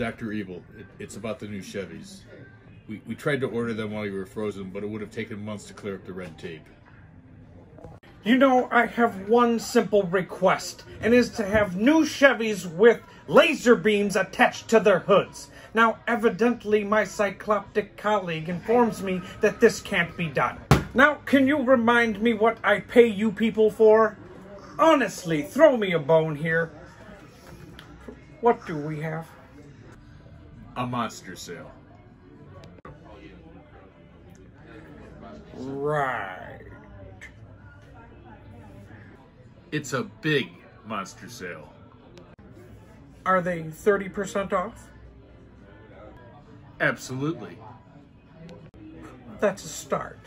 Dr. Evil. It, it's about the new Chevys. We, we tried to order them while you were frozen, but it would have taken months to clear up the red tape. You know, I have one simple request, and is to have new Chevys with laser beams attached to their hoods. Now, evidently, my cycloptic colleague informs me that this can't be done. Now, can you remind me what I pay you people for? Honestly, throw me a bone here. What do we have? A monster sale. Right. It's a big monster sale. Are they 30% off? Absolutely. That's a start.